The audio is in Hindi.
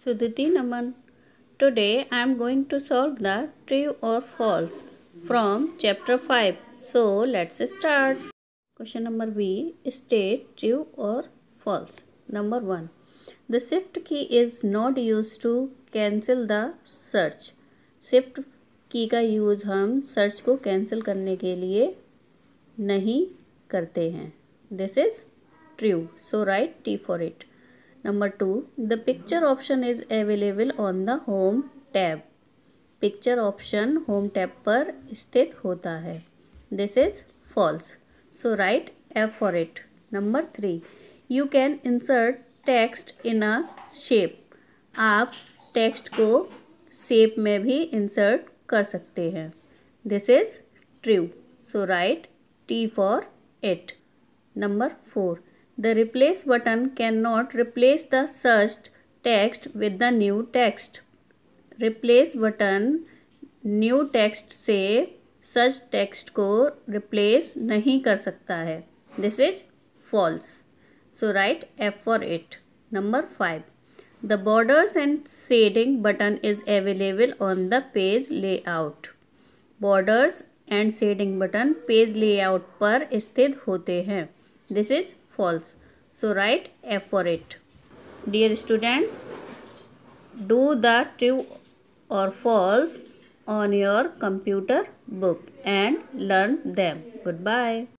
Sudhiti Naman. Today I am going to solve the true or false from chapter 5. So let's start. Question number B. State true or false. Number 1. The shift key is not used to cancel the search. shift की का यूज़ हम सर्च को कैंसिल करने के लिए नहीं करते हैं this is true so right T for it Number 2. The picture option is available on the home tab. Picture option home tab पर स्थित होता है। This is false so right F for it number three you can insert text in a shape आप टेक्स्ट को शेप में भी इंसर्ट कर सकते हैं। This is true so right T for it number four The replace button cannot replace the searched text with the new text. Replace button new text से सच टेक्स्ट को रिप्लेस नहीं कर सकता है। This is false so right F for it number five the borders and shading button is available on the page layout borders and shading button page layout पर स्थित होते हैं। This is false. So write F for it. Dear students, do the true or false on your computer book and learn them. Goodbye.